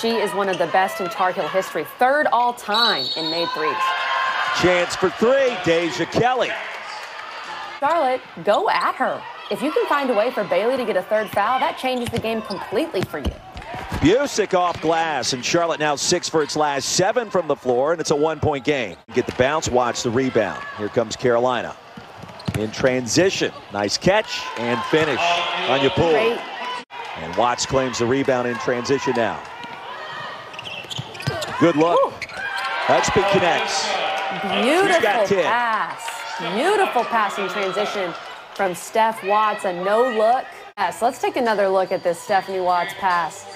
She is one of the best in Tar Heel history, third all time in made threes. Chance for three, Deja Kelly. Charlotte, go at her. If you can find a way for Bailey to get a third foul, that changes the game completely for you. Busick off glass, and Charlotte now six for its last seven from the floor, and it's a one-point game. Get the bounce, watch the rebound. Here comes Carolina. In transition, nice catch and finish on your pull. Great. And Watts claims the rebound in transition now. Good look. Hudspeth connects. Beautiful got 10. pass. Beautiful pass in transition from Steph Watts. A no look. Yes, let's take another look at this Stephanie Watts pass.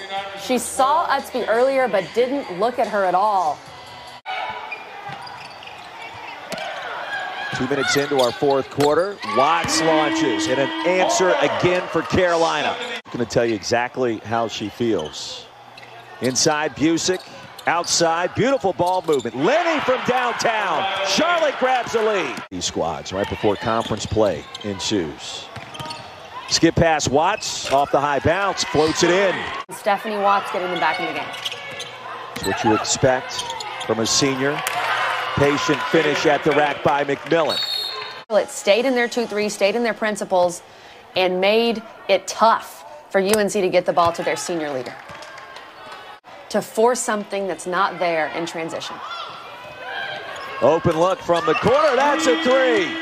She saw Ustby earlier, but didn't look at her at all. Two minutes into our fourth quarter, Watts launches and an answer again for Carolina. I'm going to tell you exactly how she feels. Inside, Busick. Outside, beautiful ball movement. Lenny from downtown. Charlotte grabs the lead. These squads right before conference play ensues. Skip pass Watts off the high bounce, floats it in. Stephanie Watts getting them back in the game. It's what you expect from a senior. Patient finish at the rack by McMillan. It stayed in their 2 3, stayed in their principles, and made it tough for UNC to get the ball to their senior leader. To force something that's not there in transition. Open look from the corner. That's a three.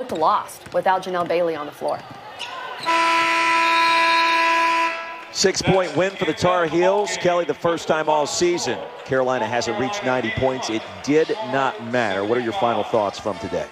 Looked lost without Janelle Bailey on the floor. Six point win for the Tar Heels. Kelly, the first time all season. Carolina hasn't reached 90 points. It did not matter. What are your final thoughts from today?